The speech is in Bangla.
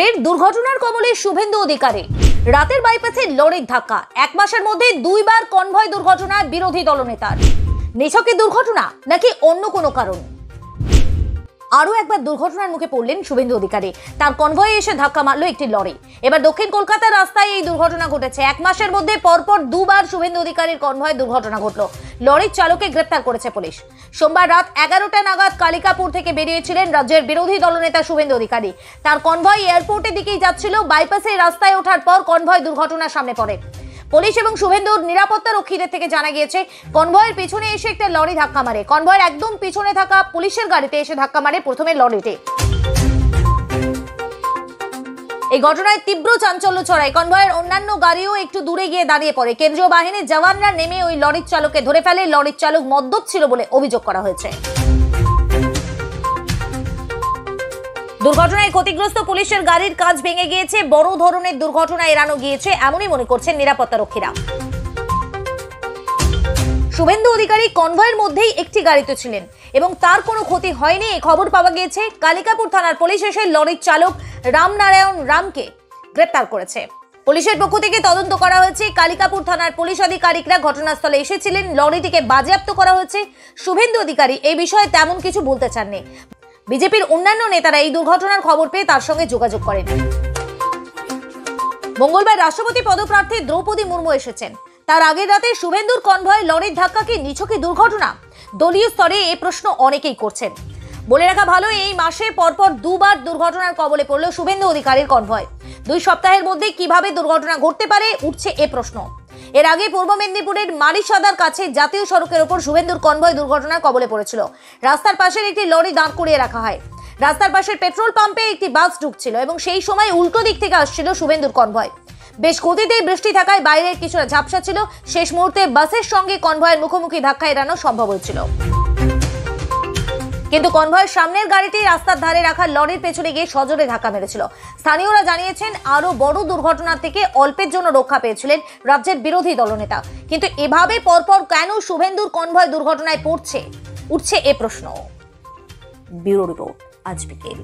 ফের দুর্ঘটনার কবলে শুভেন্দু অধিকারী। রাতের বাইপাসে লরির ধাক্কা। এক মাসের মধ্যে দুইবার কনভয় দুর্ঘটনায় বিরোধী দলনেতার। নিছকে দুর্ঘটনা নাকি অন্য কোনো কারণ? আরও একবার দুর্ঘটনার মুখে পড়লেন শুভেন্দু অধিকারী। তার কনভয়ে এসে ধাক্কা মারলো একটি লরি। এবার দক্ষিণ কলকাতার রাস্তায় এই দুর্ঘটনা ঘটেছে। এক মাসের মধ্যে পরপর দুবার শুভেন্দু অধিকারীর কনভয়ে দুর্ঘটনা ঘটলো। লরির চালককে গ্রেপ্তার করেছে পুলিশ। সোমবার রাত এগারোটা নাগাদ কালিকাপুর থেকে বেরিয়েছিলেন রাজ্যের বিরোধী দলনেতা শুভেন্দু অধিকারী। তার কনভয় এয়ারপোর্টের দিকেই যাচ্ছিল। বাইপাসে রাস্তায় ওঠার পর কনভয় দুর্ঘটনার সামনে পড়ে। পুলিশ এবং শুভেন্দুর নিরাপত্তা রক্ষীদের থেকে জানা গিয়েছে, কনভয়ের পিছনে এসে একটা লরি ধাক্কা মারে। কনভয়ের একদম পিছনে থাকা পুলিশের গাড়িতে এসে ধাক্কা মারে প্রথমে লরিতে এই ঘটনায় তীব্র চাঞ্চল্য ছড়ায়। কনভয়ের অন্যান্য গাড়িও একটু দূরে গিয়ে দাঁড়িয়ে পড়ে। কেন্দ্রীয় বাহিনীর জওয়ানরা নেমে ওই লরির চালককে ধরে ফেলে। লরির চালক মদ্যপ ছিল বলে অভিযোগ করা হয়েছে। দুর্ঘটনায় ক্ষতিগ্রস্ত পুলিশের গাড়ির কাজ ভেঙে গিয়েছে, বড় ধরনের দুর্ঘটনা এড়ানো গিয়েছে, এমনই মনে করছেন নিরাপত্তা রক্ষীরা। শুভেন্দু অধিকারী কনভয়ের মধ্যেই একটি গাড়িতে ছিলেন এবং তার কোনো ক্ষতি হয়নি এই খবর পাওয়া গিয়েছে। কালিকাপুর থানার পুলিশ এসে লরির চালক রামনারায়ণ রামকে গ্রেপ্তার করেছে। পুলিশের পক্ষ থেকে তদন্ত করা হয়েছে, কালিকাপুর থানার পুলিশ আধিকারিকরা ঘটনাস্থলে এসেছিলেন, লরিটিকে বাজেয়াপ্ত করা হয়েছে। শুভেন্দু অধিকারী এই বিষয়ে তেমন কিছু বলতে চাননি। বিজেপির অন্যান্য নেতারা এই দুর্ঘটনার খবর পেয়ে তার সঙ্গে যোগাযোগ করেন। মঙ্গলবার রাষ্ট্রপতি পদপ্রার্থী দ্রৌপদী মুর্মু এসেছেন। তার আগের রাতে শুভেন্দুর কনভয় লরির ধাক্কা কি নিছকে দুর্ঘটনা। দলীয় স্তরে এ প্রশ্ন অনেকেই করছেন। বলে রাখা ভালো, এই মাসে পরপর দুবার দুর্ঘটনার কবলে পড়ল শুভেন্দু অধিকারীর কনভয়। দুই সপ্তাহের মধ্যে কীভাবে দুর্ঘটনা ঘটতে পারে, উঠছে এ প্রশ্ন। এর আগে পূর্ব মেদিনীপুরের মারিসাদার কাছে জাতীয় সড়কের ওপর শুভেন্দুর কনভয় দুর্ঘটনার কবলে পড়েছিল। রাস্তার পাশের একটি লরি দাঁড় করিয়ে রাখা হয়। রাস্তার পাশের পেট্রোল পাম্পে একটি বাস ঢুকছিল এবং সেই সময় উল্টো দিক থেকে আসছিল শুভেন্দুর কনভয়। বেশ গতিতেই বৃষ্টি থাকায় বাইরের কিছুটা ঝাপসা ছিল। শেষ মুহূর্তে বাসের সঙ্গে কনভয়ের মুখোমুখি ধাক্কা এড়ানো সম্ভব হয়েছিল। কিন্তু কনভয়ের সামনের গাড়িটি রাস্তার ধারে রাখা লরির পেছনে গিয়ে সজোরে ধাক্কা মেরেছিল। স্থানীয়রা জানিয়েছেন, আরও বড় দুর্ঘটনা থেকে অল্পের জন্য রক্ষা পেয়েছিলেন রাজ্যের বিরোধী দলনেতা। কিন্তু এভাবে পরপর কেন শুভেন্দুর কনভয় দুর্ঘটনায় পড়ছে? উঠছে এ প্রশ্ন। ব্যুরো রিপোর্ট, আজ বিকেল।